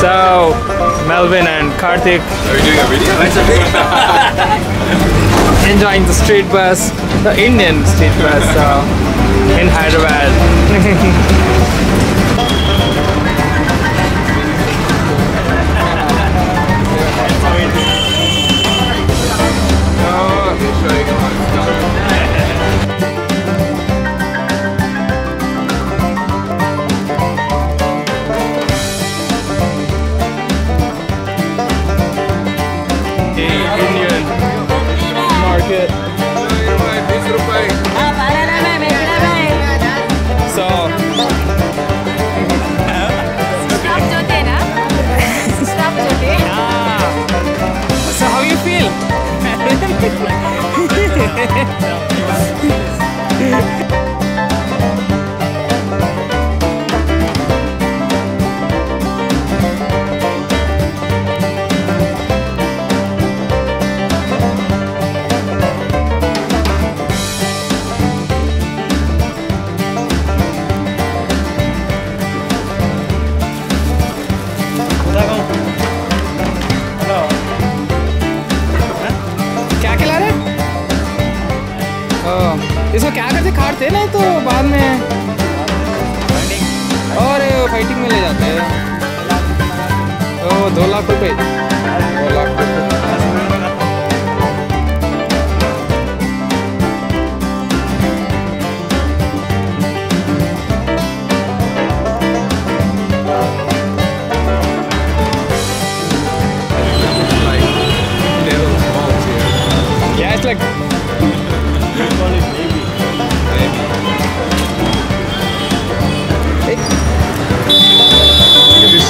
So, Melvin and Karthik Are you doing a video? enjoying the street bus, the Indian street bus so, in Hyderabad. 嘿。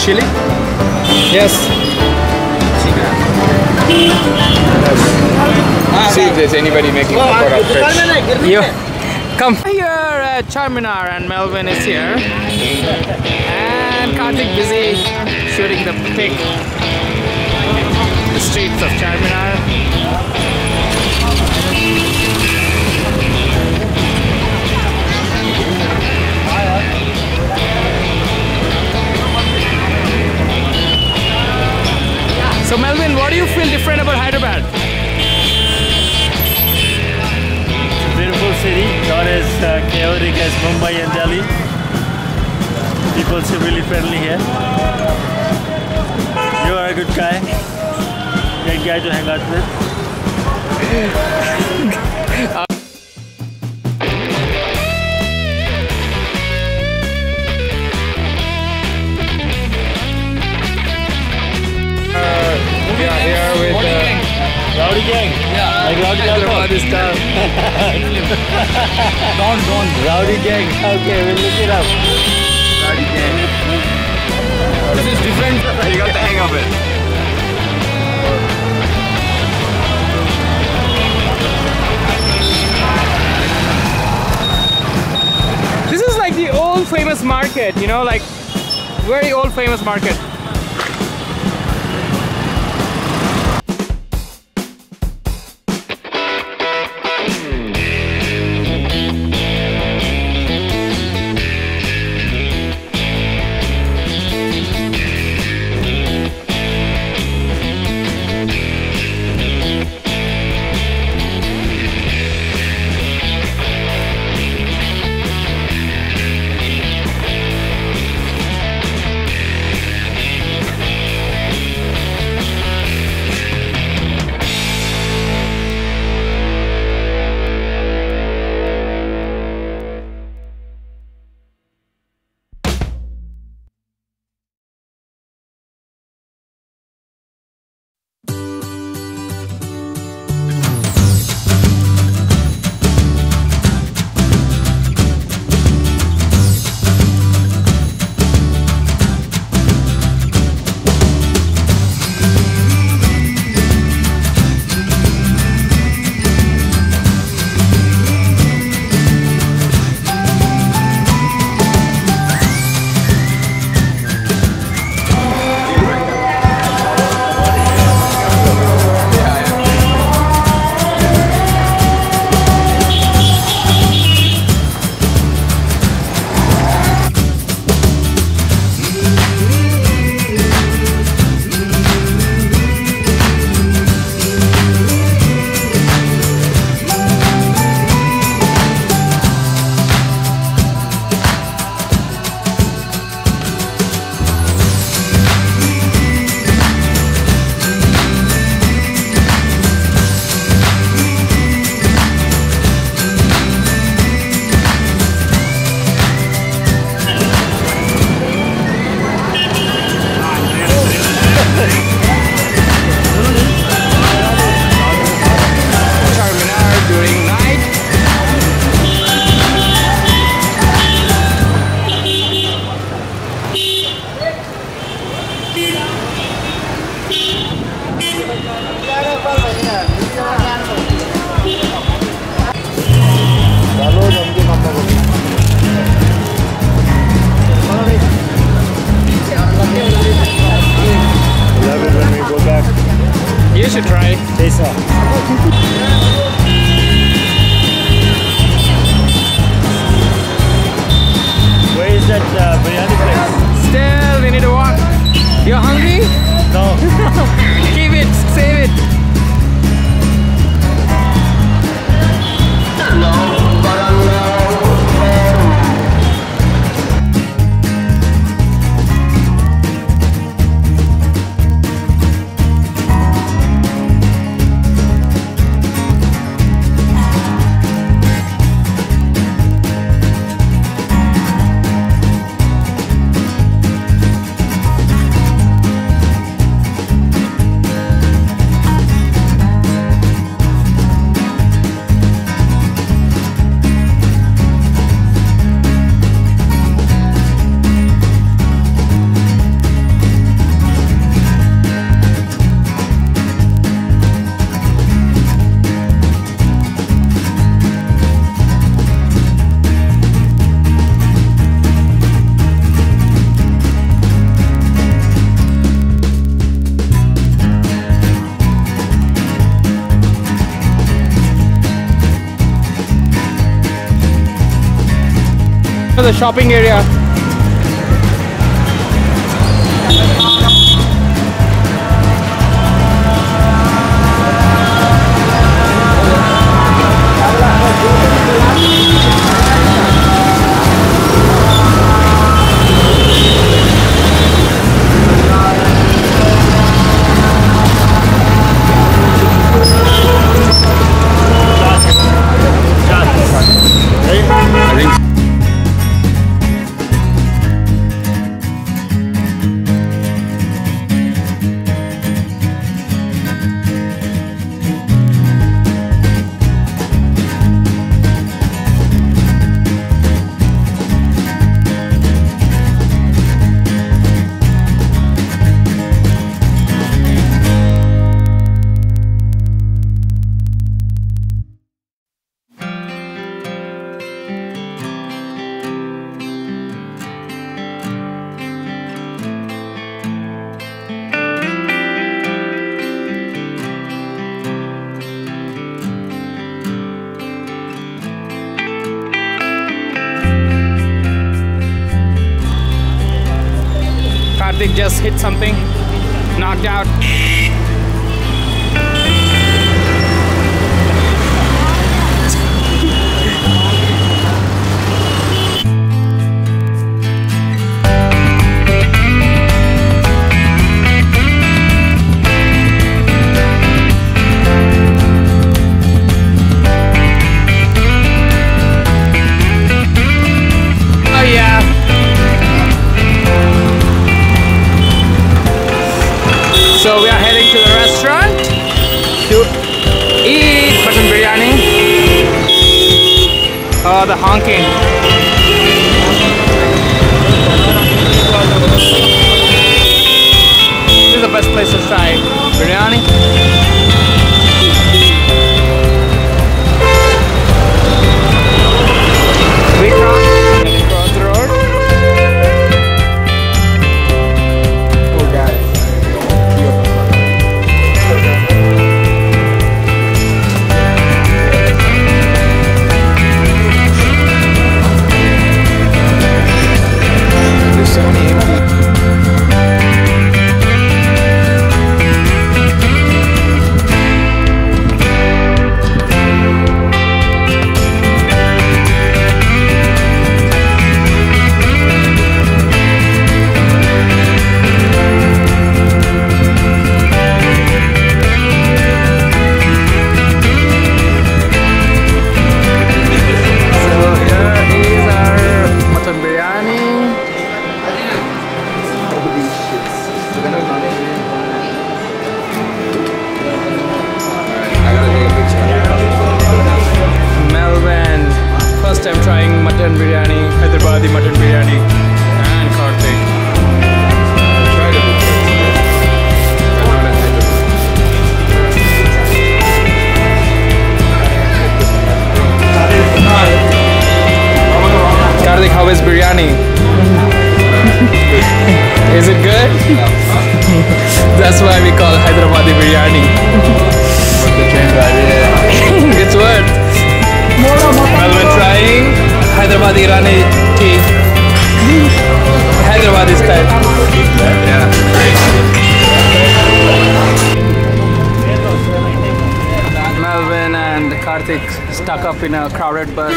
chili? yes. Ah, See if there's anybody making photo of fish. You come here at uh, Charminar and Melvin is here. And Karthik busy shooting the pic. The streets of Charminar. Friendly here. You are a good guy. Great guy to hang out with. We are here with uh, Rowdy gang. Yeah. Like Rowdy Hyderabad Alcohol. stuff. Don, Don. Rowdy gang. Okay, we'll look it up. This is different. You got the hang of it. This is like the old famous market, you know, like very old famous market. the shopping area. they just hit something, knocked out. honking. trying mutton biryani, Hyderabadi mutton biryani and Kartik. Stuck up in a crowded bus.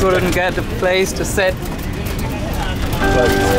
Couldn't get a place to sit. But